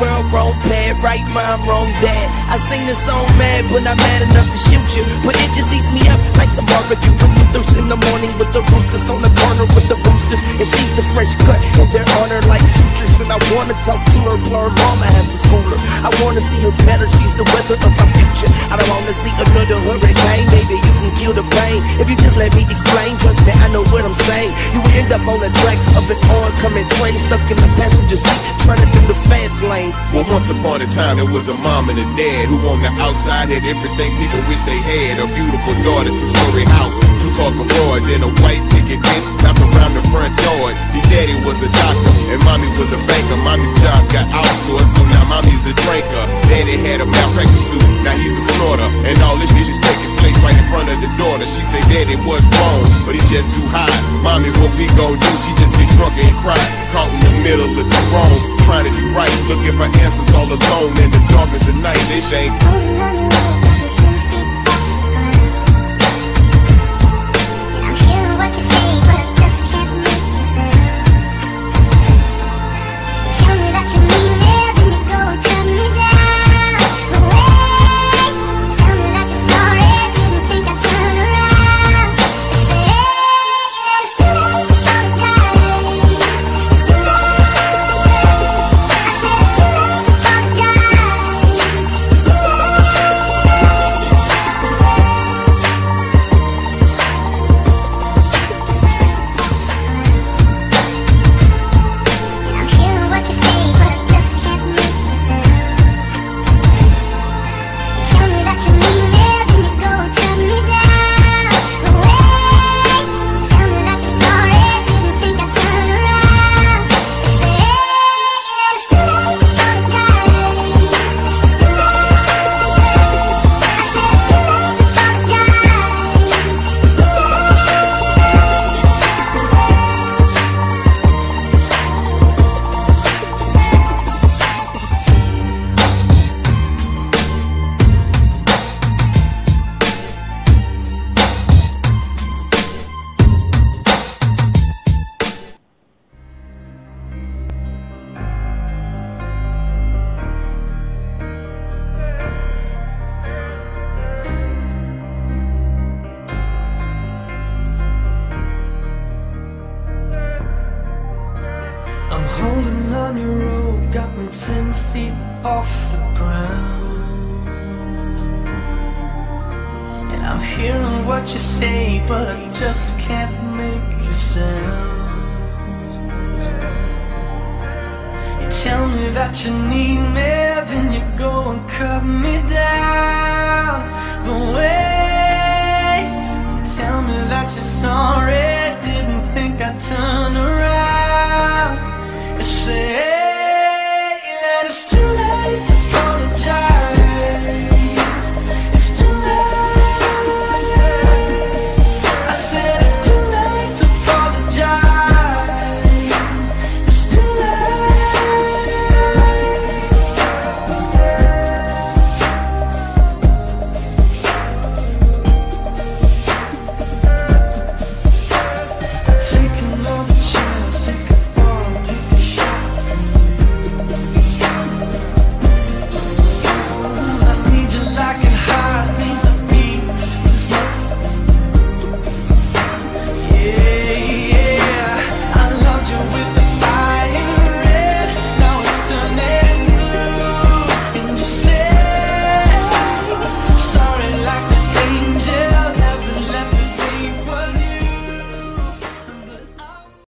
world, wrong pad, right mind, wrong dad. I sing this song mad, but not mad enough to shoot you. But it just eats me up like some barbecue from Luther's in the morning with the roosters on the corner with the roosters. And she's the fresh cut, and they're on her like sutures. And I wanna talk to her, but her mama has the cooler. I wanna see her better, she's the weather of my future. I don't wanna see another hurricane kill the pain. If you just let me explain, trust me, I know what I'm saying. You end up on the track of an oncoming train, stuck in the passenger seat, trying to do the fast lane. Well, once upon a time, there was a mom and a dad who on the outside had everything people wish they had. A beautiful daughter, two-story house, two-car garage, and a white picket fence wrapped around the front yard. See, daddy was a doctor, and mommy was a banker. Mommy's job got outsourced, Mommy, what we gon' do? She just get drunk and cry. Caught in the middle of two wrongs, trying to do right. Looking for answers all alone in the darkness of night. They ain't I'm holding on your rope, got me ten feet off the ground. And I'm hearing what you say, but I just can't make a sound. You tell me that you need me, then you go and cut me down. But wait, you tell me that you're sorry,